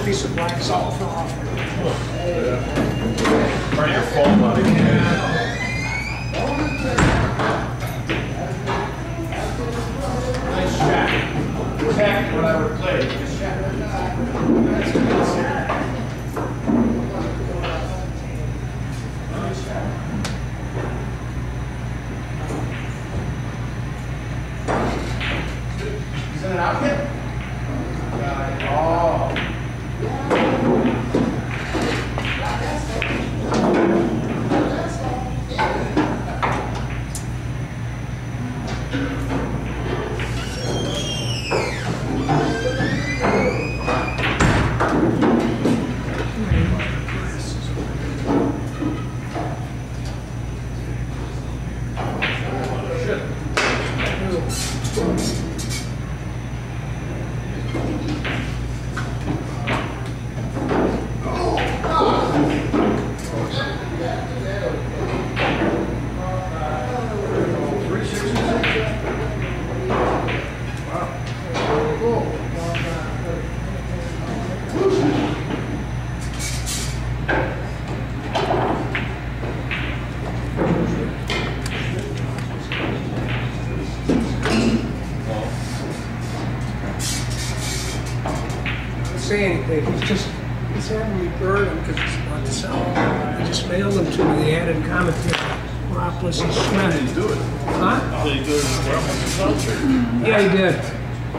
a piece of black salt fell off. Part of your fault, buddy. Nice shot. Exactly what I would play. Nice shot. Is it out yet? Uh, oh. Meropolis and. Do it. Huh? Did he do it well? Yeah, he did.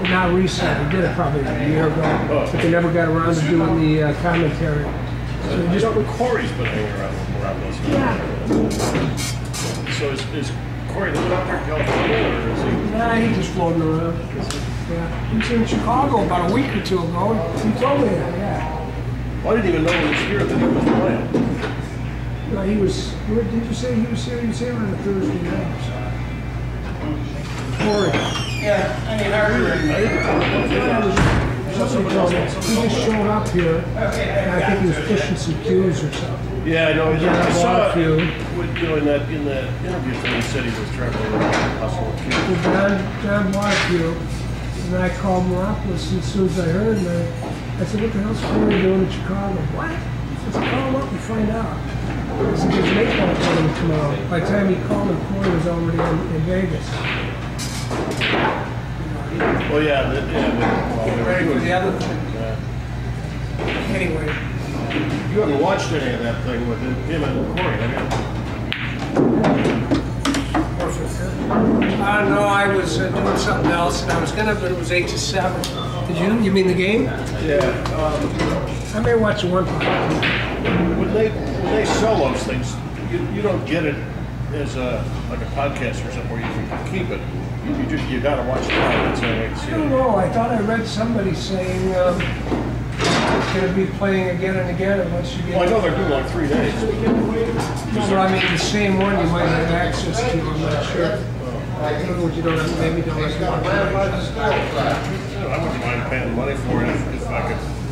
Not recent, he did it probably a year ago, but they never got around to doing the uh, commentary. So just, know, Corey's been hanging around with Morales. yeah, So is, is Corey living out there in California, or is he? nah, he just floating around. Yeah, he was in Chicago about a week or two ago, he told me that, yeah. Well, I didn't even know he was here that he was playing. No, he was, where did you say he was here? He was here on a Thursday night. Corey. Yeah, I mean, hard Somebody told me, he just showed up here, and I think he was pushing some cues or something. Yeah, I know. Yeah, I saw a few. with, you know, that in that interview thing, he said he was trying to hustle a kid. Well, John, John Waterfield, and I called Meropolis, and as soon as I heard, and I, I said, what the hell's Corey doing in Chicago? What? I said, call him up and find out. I said, there's an eight-ball tournament tomorrow. By the time he called him, Corey was already in, in Vegas. Well, yeah, the, yeah. But, well, they were Ready for doing- the other thing. Yeah. Anyway, You haven't watched any of that thing with him and Corey, have you? uh, no, I was uh, doing something else, and I was gonna, but it was eight to seven. Did you? You mean the game? Yeah. Um, I may watch one when they when they sell those things, you, you don't get it as a like a podcast or something where you can keep it. You, you just you gotta watch the only way to see I don't know. I thought I read somebody saying um, it's going to be playing again and again unless you get. Well, I know they're doing like three days. But I mean the same one you might have access to. I'm not sure. In other words, you don't have, maybe don't have to watch it. I wouldn't mind paying money for it if, if I could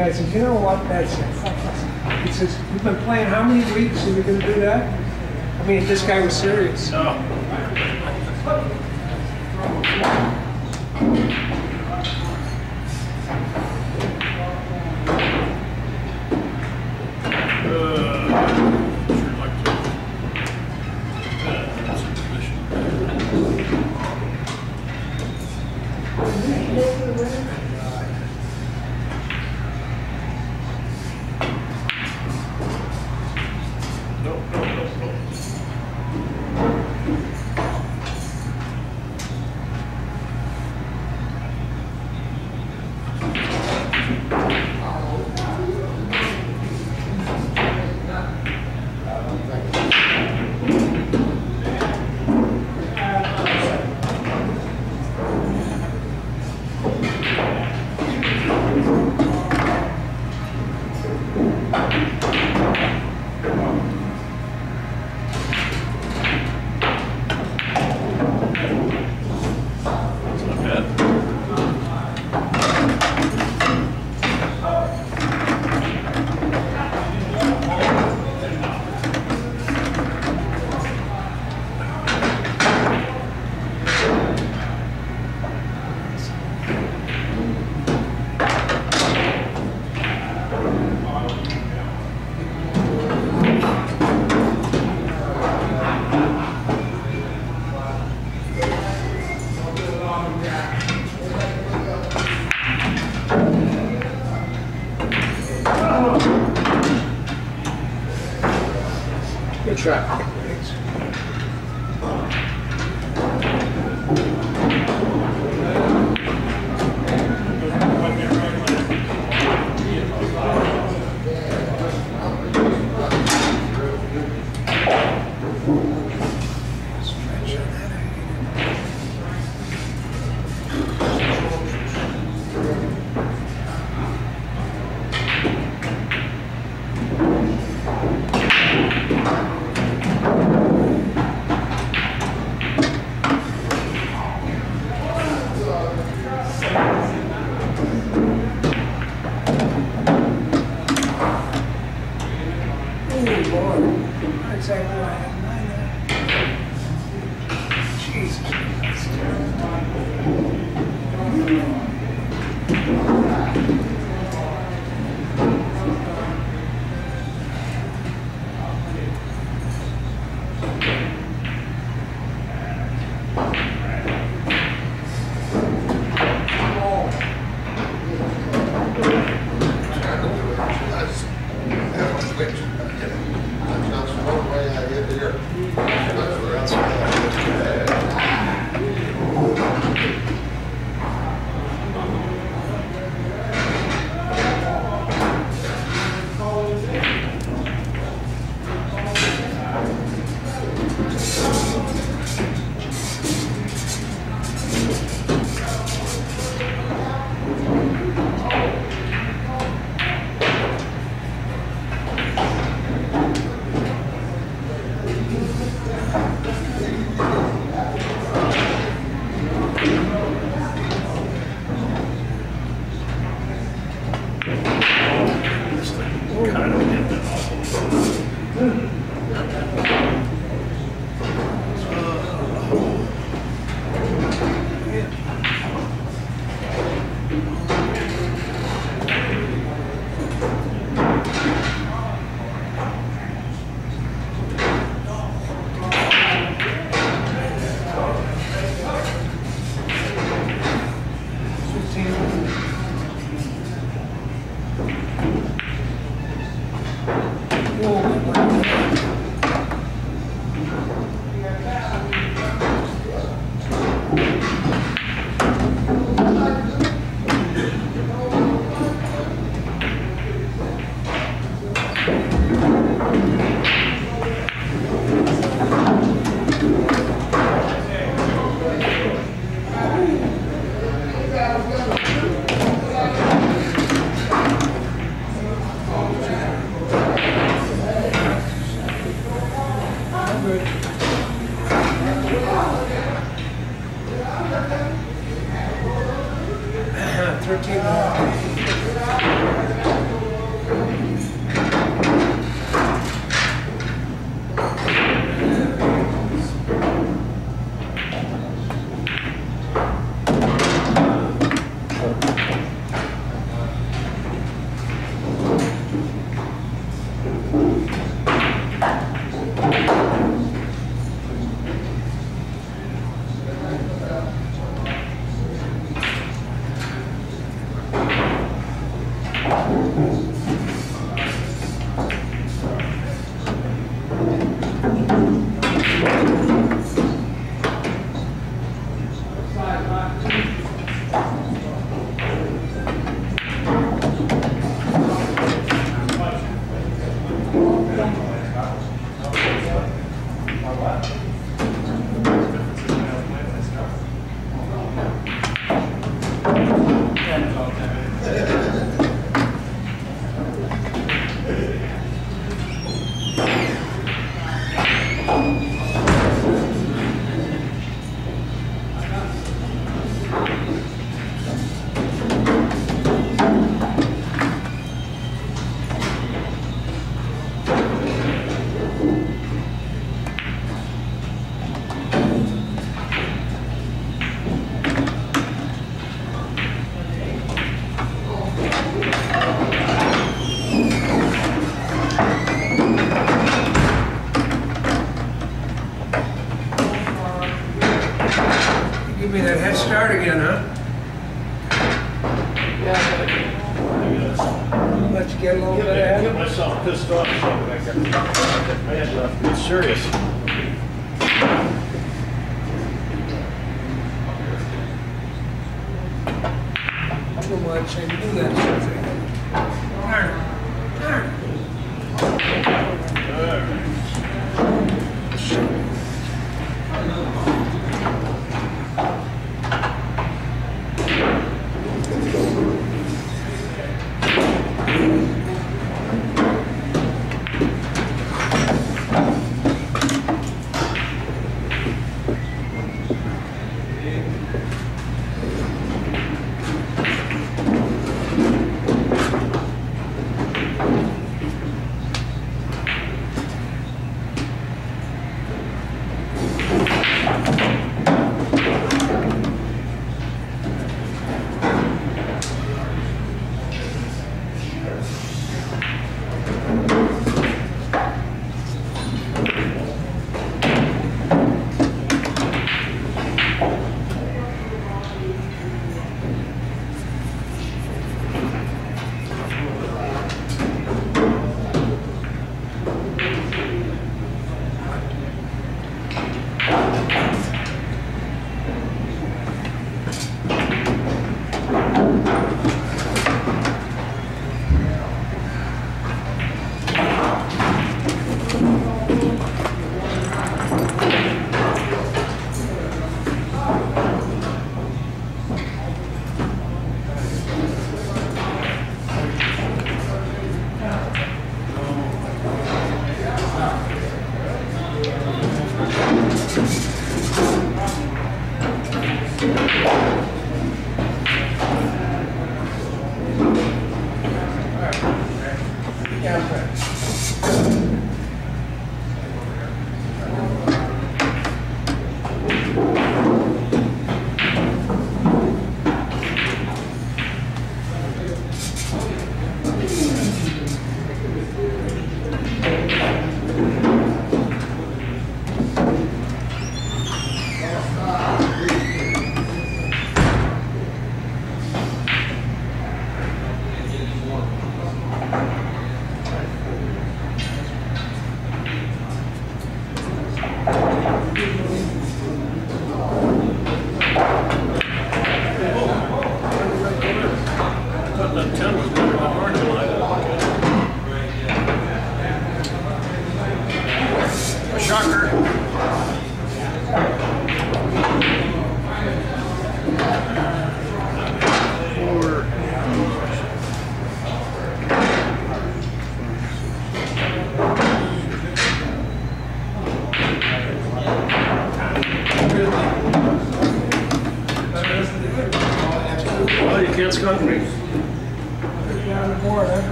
guy says, you know what, that's it. He says, "We've been playing how many weeks are you going to do that? I mean, this guy was serious. No.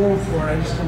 For it,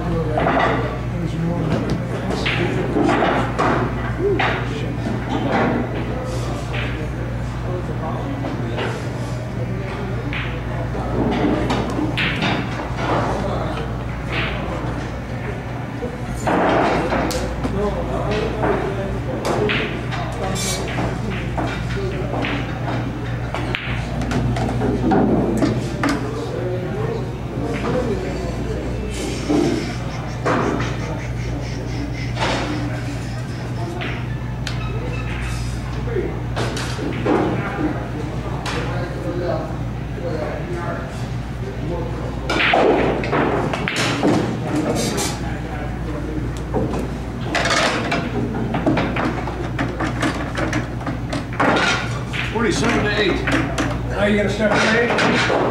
you gonna start playing? Are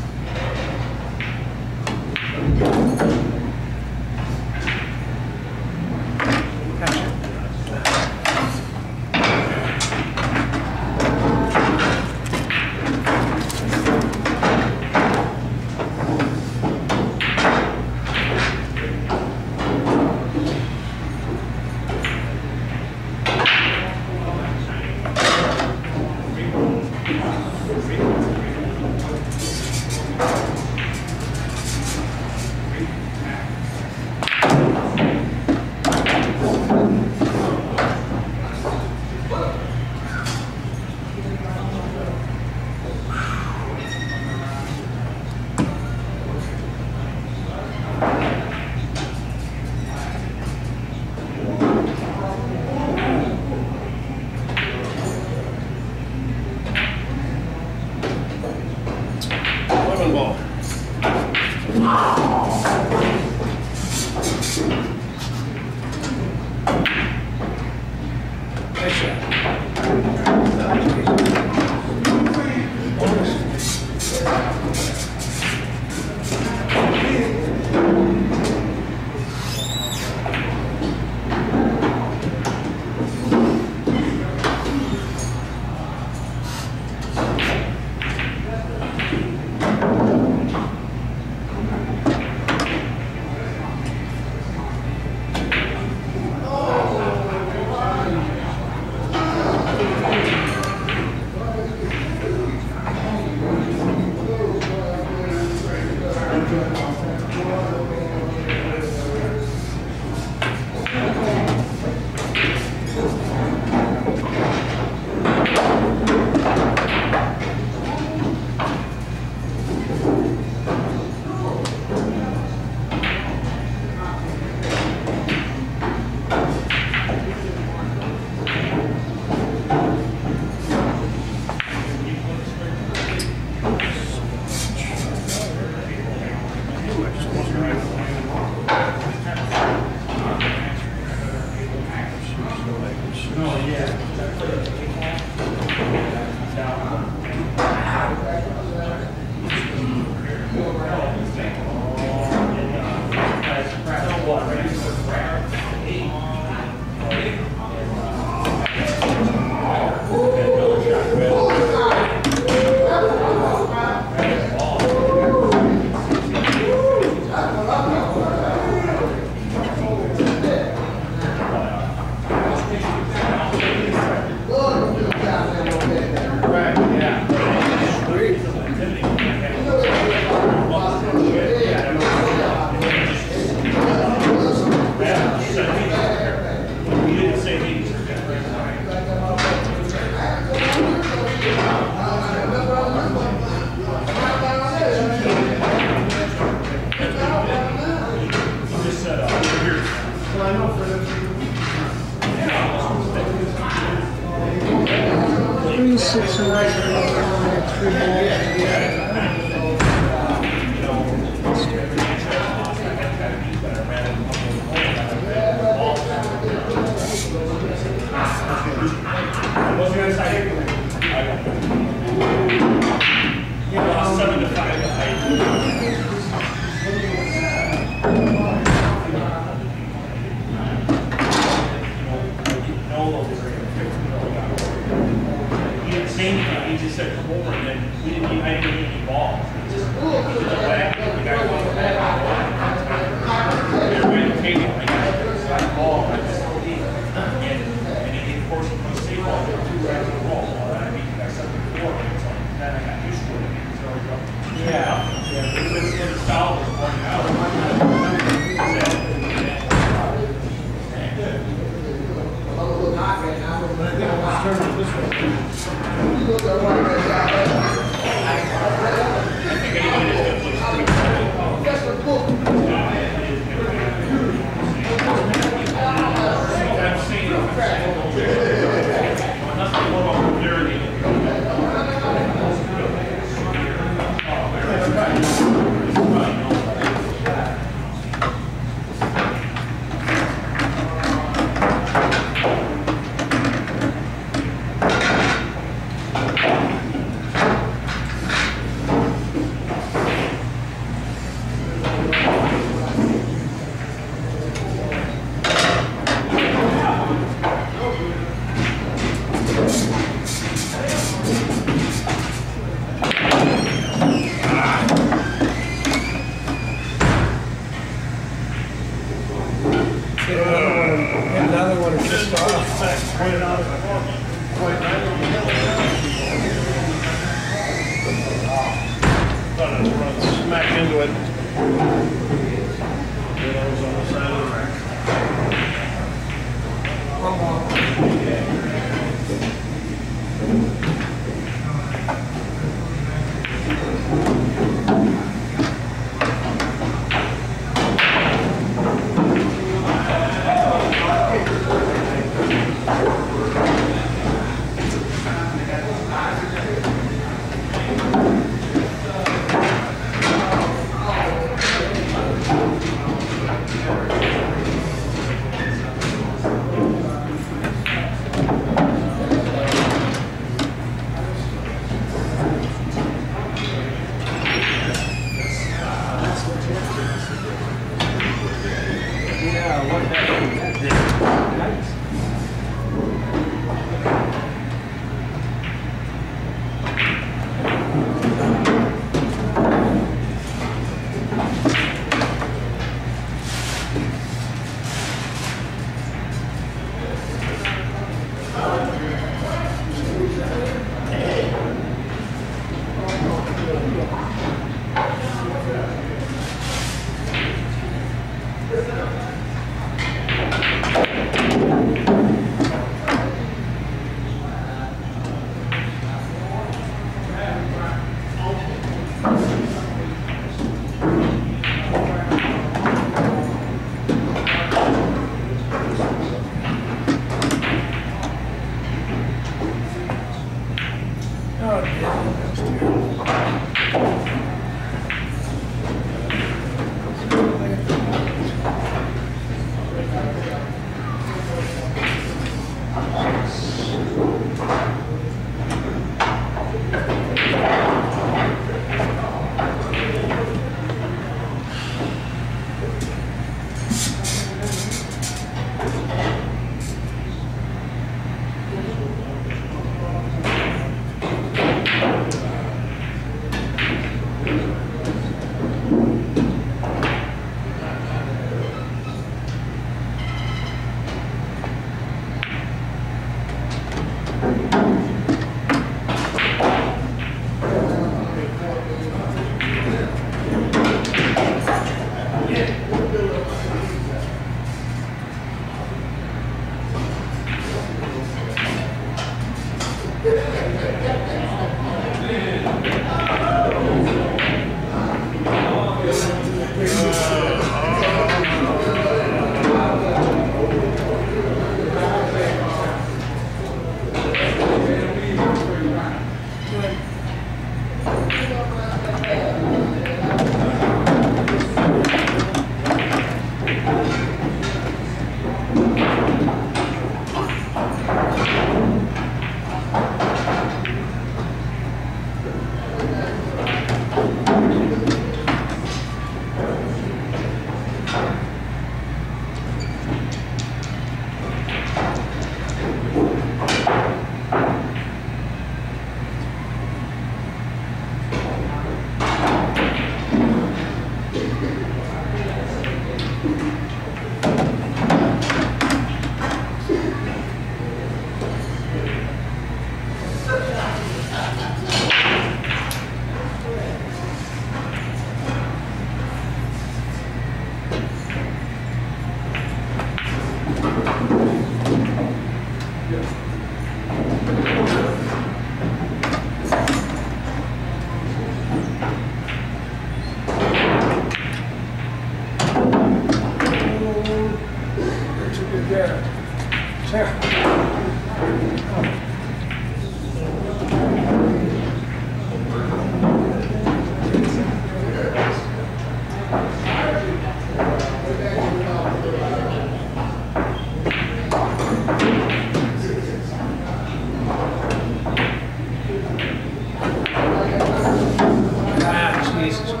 cases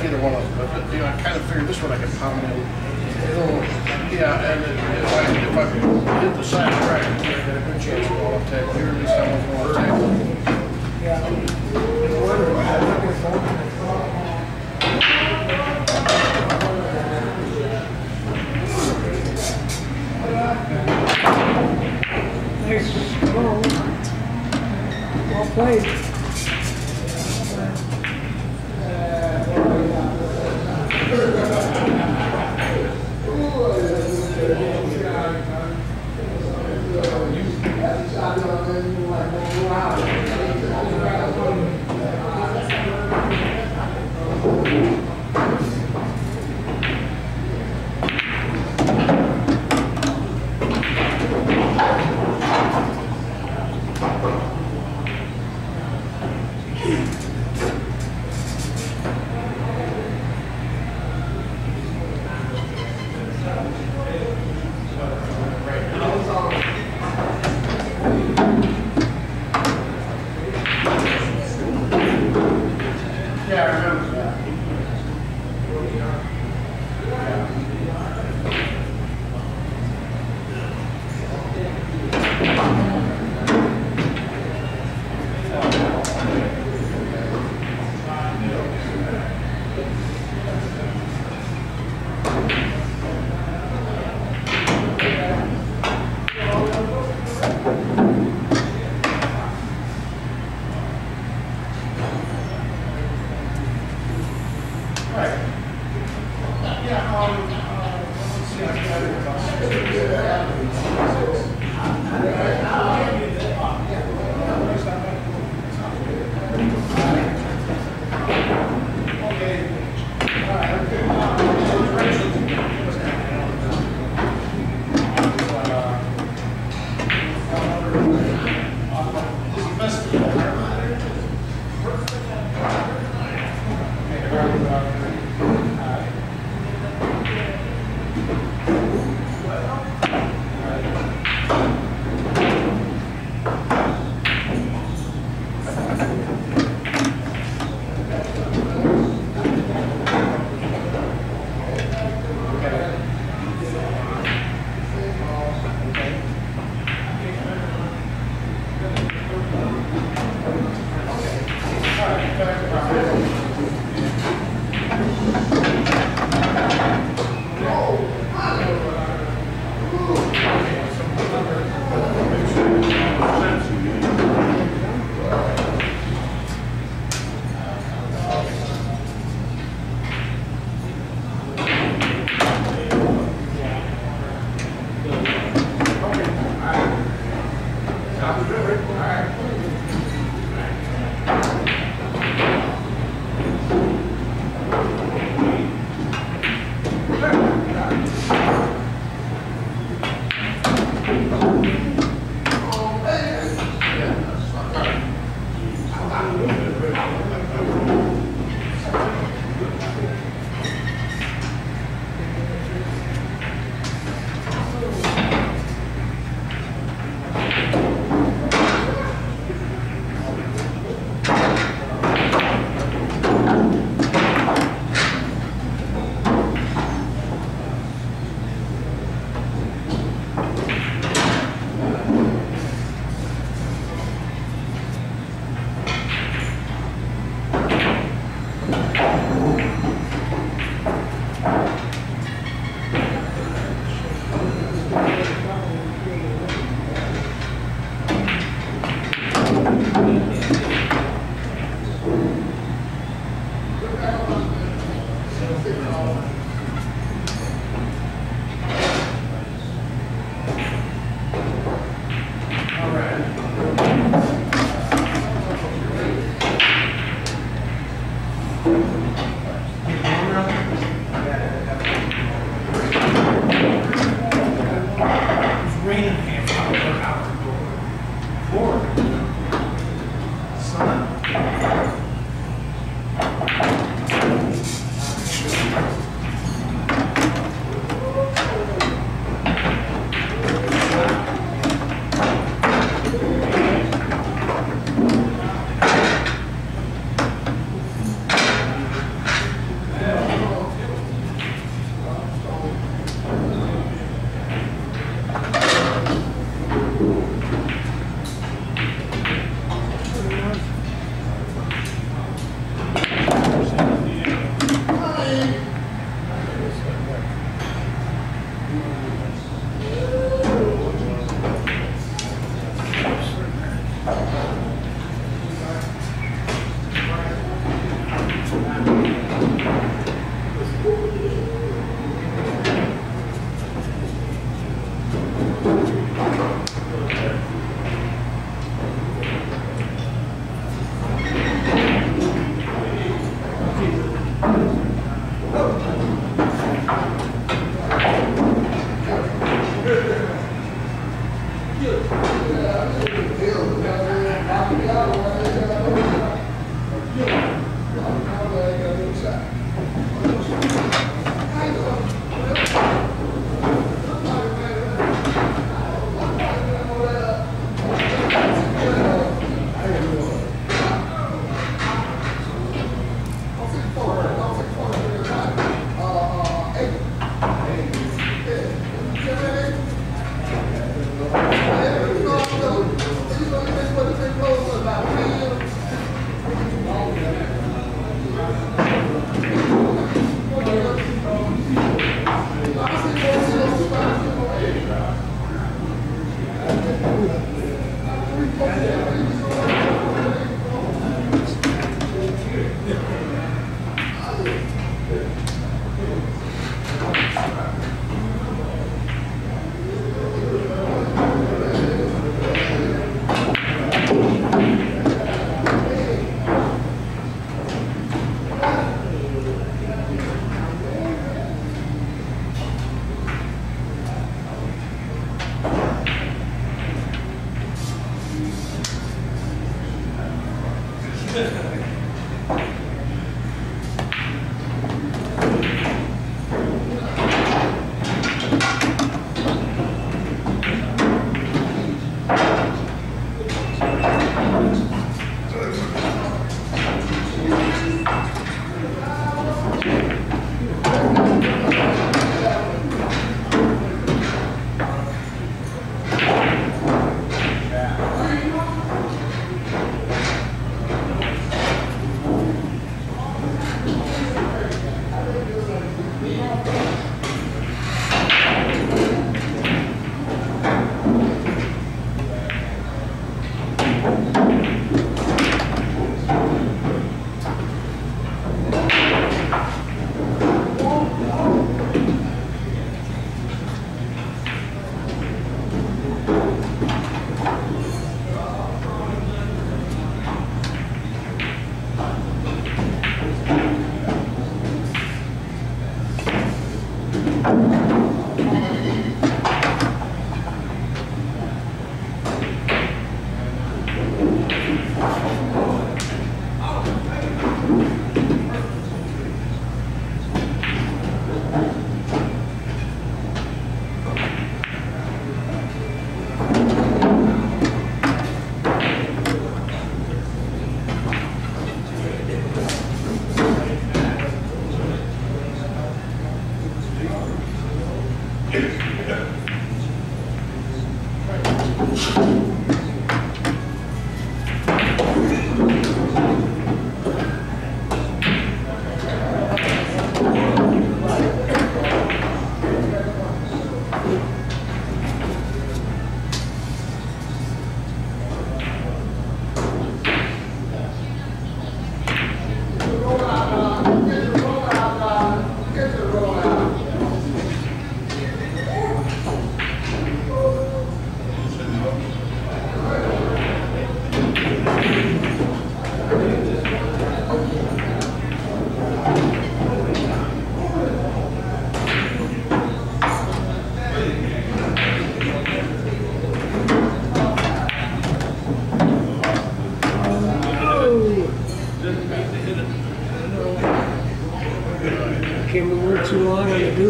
like either one of them, but, you know, I kind of figured this one I could pound in. It'll, yeah, and if I, if I hit the side track, I got a good chance of going off table. Here, at least I won't go off it. Nice goal. Well played.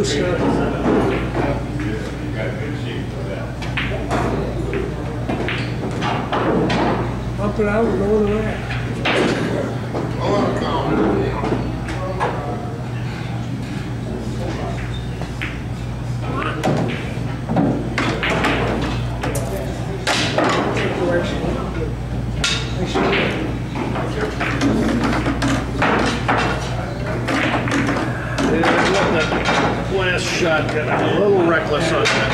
Long on the do stuff. Up and out, we're going away. Take direction. I should- Yeah, I let that last shot a little reckless on that.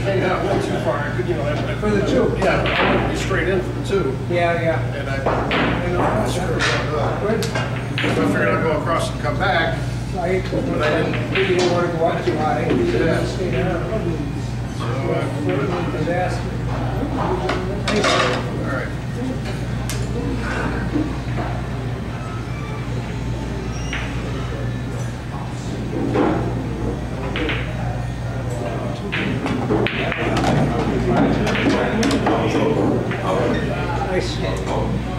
Hang out a little too far, I could, you know, I- I- For the two. Yeah, but I wanted straight in for the two, Yeah, yeah. and I, I know. I screwed up. Good. So I figured I'd go across and come back, I, but I didn't. you didn't want to go out too high. You Yeah. didn't stay down. So, uh, Disaster. Thank you.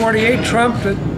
48. I had